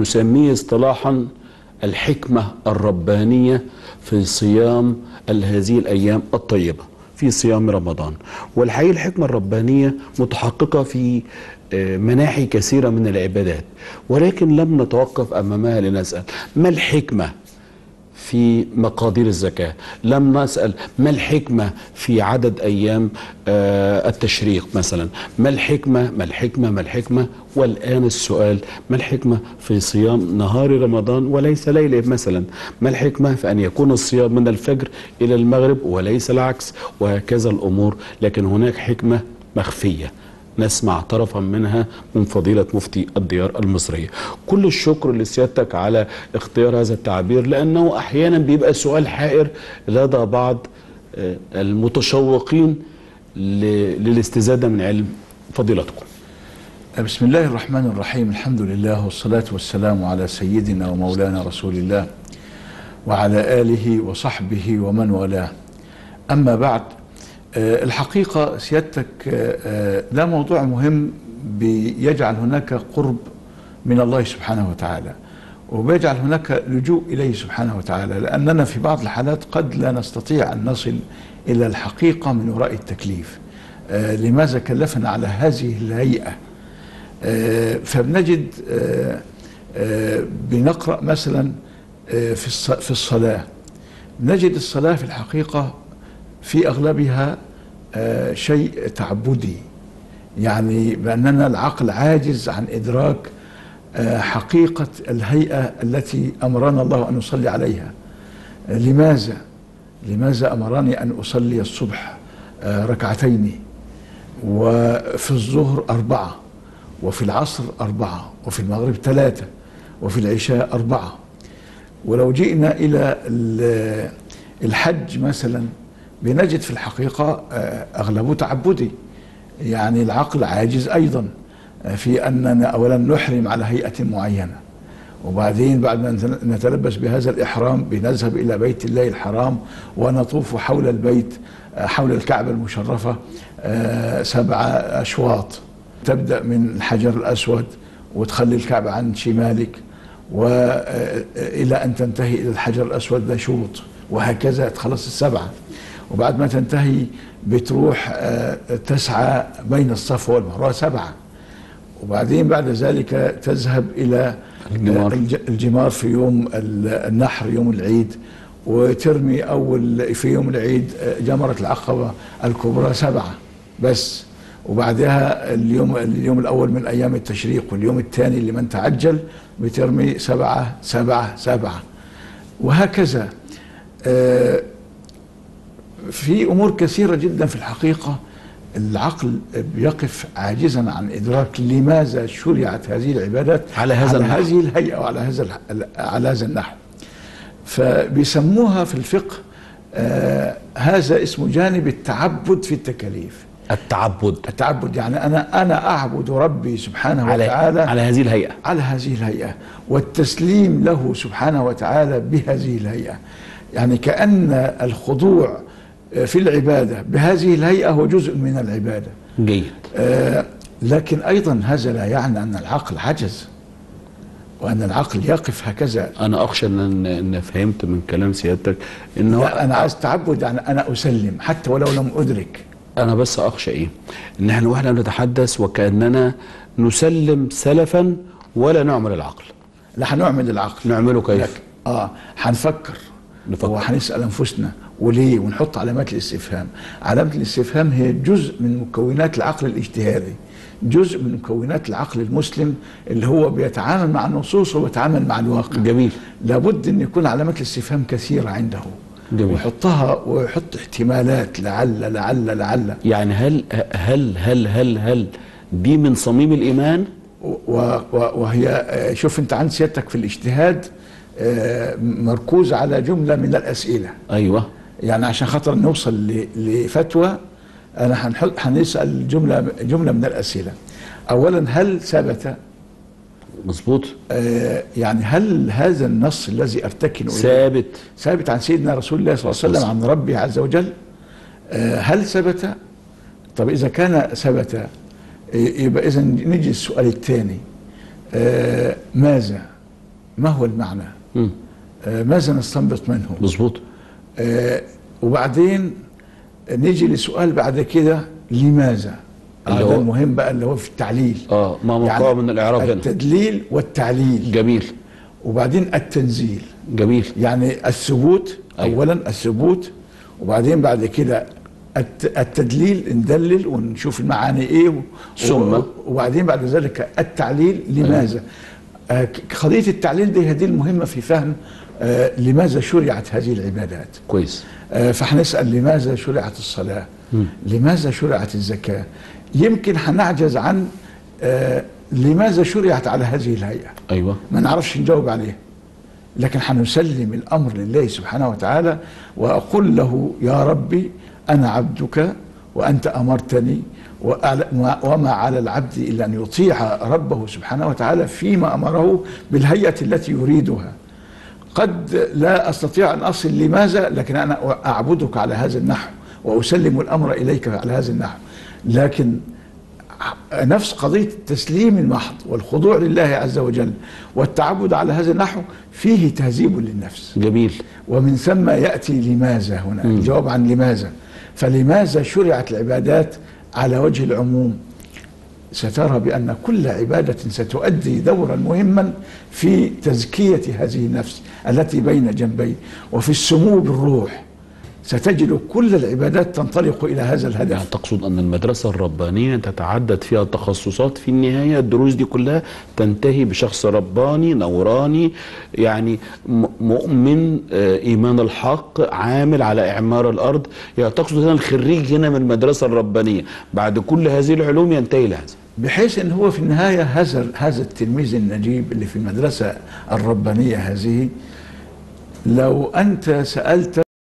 نسميه اصطلاحا الحكمة الربانية في صيام هذه الأيام الطيبة في صيام رمضان. والحقيقة الحكمة الربانية متحققة في آه، مناحي كثيرة من العبادات ولكن لم نتوقف أمامها لنسأل. ما الحكمة؟ في مقادير الزكاة. لم نسأل ما الحكمة في عدد أيام آه، التشريق مثلا؟ ما الحكمة؟ ما الحكمة؟ ما الحكمة؟ والآن السؤال ما الحكمة في صيام نهار رمضان وليس ليلة مثلا؟ ما الحكمة في أن يكون الصيام من الفجر إلى المغرب وليس العكس؟ وهكذا الأمور لكن هناك حكمة مخفية. نسمع طرفا منها من فضيلة مفتي الديار المصرية. كل الشكر لسيادتك على اختيار هذا التعبير لأنه أحيانا بيبقى سؤال حائر لدى بعض آه، المتشوقين للاستزادة من علم فضيلتكم. بسم الله الرحمن الرحيم. الحمد لله والصلاة والسلام على سيدنا ومولانا رسول الله وعلى آله وصحبه ومن والاه. أما بعد الحقيقة سيادتك آه، آه، ده موضوع مهم بيجعل هناك قرب من الله سبحانه وتعالى وبيجعل هناك لجوء إليه سبحانه وتعالى لأننا في بعض الحالات قد لا نستطيع أن نصل إلى الحقيقة من وراء التكليف. آه، لماذا كلفنا على هذه الهيئة؟ آه، فبنجد آه، آه، بنقرأ مثلا آه، في الص- في الصلاة. نجد الصلاة في الحقيقة في أغلبها آه، شيء تعبدي. يعني بأننا العقل عاجز عن إدراك آه، حقيقة الهيئة التي أمرنا الله أن نصلي عليها. آه، لماذا؟ لماذا أمرني أن أصلي الصبح آه، ركعتين؟ وفي الظهر أربعة وفي العصر أربعة وفي المغرب ثلاثة وفي العشاء أربعة. ولو جئنا إلى ال- الحج مثلا بنجد في الحقيقة آه، أغلبه تعبدي. يعني العقل عاجز أيضا آه، في أننا أولا نحرم على هيئة معينة. وبعدين بعد ما نت- نتلبس بهذا الإحرام بنذهب إلى بيت الله الحرام ونطوف حول البيت آه، حول الكعبة المشرفة آه، سبع أشواط. تبدأ من الحجر الأسود وتخلي الكعبة عن شمالك وإلى أن تنتهي إلى الحجر الأسود ده شوط وهكذا تخلص السبعة. وبعد ما تنتهي بتروح آه، تسعى بين الصفا والمروة سبعة. وبعدين بعد ذلك تذهب إلى الجمار. الج- الجمار في يوم ال- النحر يوم العيد وترمي أول في يوم العيد آه، جمرة العقبة الكبرى سبعة بس. وبعدها اليوم اليوم الأول من أيام التشريق واليوم الثاني لمن تعجل بترمي سبعة سبعة سبعة. وهكذا. آه، في أمور كثيرة جدا في الحقيقة. العقل بيقف عاجزا عن إدراك لماذا شرعت هذه العبادات على هذا على النحو. هذه الهيئة وعلى هذا على هذا النحو. فبيسموها في الفقه آه هذا اسمه جانب التعبد في التكاليف. التعبد. التعبد يعني أنا أنا أعبد ربي سبحانه على, وتعالى على هذه الهيئة. على هذه الهيئة والتسليم له سبحانه وتعالى بهذه الهيئة. يعني كأن الخضوع في العبادة. بهذه الهيئة هو جزء من العبادة. جيد. آه، لكن أيضا هذا لا يعني أن العقل عجز وأن العقل يقف هكذا. أنا أخشى أن أن فهمت من كلام سيادتك إن هو لا، أنا عايز تعبد يعني أنا أسلم حتى ولو لم أدرك. أنا بس أخشى إيه؟ إن إحنا وإحنا بنتحدث وكأننا نسلم سلفا ولا نعمل العقل. لا هنعمل العقل. نعمله كيف؟ لك آه هنفكر نفكر. وهنسال أنفسنا وليه؟ ونحط علامات الاستفهام. علامه الاستفهام هي جزء من مكونات العقل الاجتهادي جزء من مكونات العقل المسلم اللي هو بيتعامل مع النصوص وبيتعامل مع الواقع. جميل. لابد أن يكون علامات الاستفهام كثيرة عنده. جميل. ويحطها ويحط احتمالات لعل لعل لعل. يعني هل هل هل هل هل دي من صميم و- وهي شوف أنت عند سيادتك في الاجتهاد مركوز على جملة من الأسئلة. أيوه. يعني عشان خاطر نوصل لفتوى أنا هنحط هنسال جملة جملة من الأسئلة. اولا هل ثبت؟ مظبوط. آه، يعني هل هذا النص الذي ارتكن ثابت. ثابت عن سيدنا رسول الله صلى الله عليه وسلم عن ربه عز وجل؟ آه، هل ثبت؟ طب إذا كان ثبت آه، يبقى إذا نيجي السؤال الثاني. آه، ماذا؟ ما هو المعنى. آه، ماذا نستنبط منه مظبوط. آه، وبعدين نيجي لسؤال بعد كده لماذا؟ هو- المهم بقى اللي هو في التعليل. آه ما موقعه من الإعراب هنا. التدليل والتعليل. جميل. وبعدين التنزيل. جميل. يعني الثبوت أيوة. اولا الثبوت وبعدين بعد كده الت- التدليل ندلل ونشوف المعاني إيه ثم؟ وبعدين بعد ذلك التعليل لماذا؟ آه، ك- قضية التعليل دي هذه المهمة في فهم آه، لماذا شرعت هذه العبادات. كويس. آه، فهنسال لماذا شرعت الصلاة؟ لماذا شرعت الزكاة؟ يمكن هنعجز عن آه، لماذا شرعت على هذه الهيئة. أيوه. ما نعرفش نجاوب عليه. لكن حنسلم الأمر لله سبحانه وتعالى وأقول له يا ربي أنا عبدك وأنت أمرتني وأعل- وما على العبد إلا أن يطيع ربه سبحانه وتعالى فيما أمره بالهيئة التي يريدها. قد لا أستطيع أن أصل لماذا؟ لكن أنا أعبدك على هذا النحو وأسلم الأمر إليك على هذا النحو. لكن نفس قضية التسليم المحض والخضوع لله عز وجل والتعبد على هذا النحو فيه تهذيب للنفس. جميل. ومن ثم يأتي لماذا هنا؟ الجواب عن لماذا. فلماذا شرعت العبادات على وجه العموم؟ سترى بأن كل عبادة ستؤدي دورا مهما في تزكية هذه النفس التي بين جنبي وفي السمو بالروح. ستجد كل العبادات تنطلق إلى هذا الهدف. يعني تقصد أن المدرسة الربانية تتعدد فيها التخصصات في النهاية الدروس دي كلها تنتهي بشخص رباني نوراني يعني مؤمن آه، إيمان الحق عامل على إعمار الأرض. يعني تقصد هنا الخريج هنا من المدرسة الربانية. بعد كل هذه العلوم ينتهي لهذا بحيث إن هو في النهاية هذا هذا التلميذ النجيب اللي في المدرسة الربانية هذه لو أنت سألت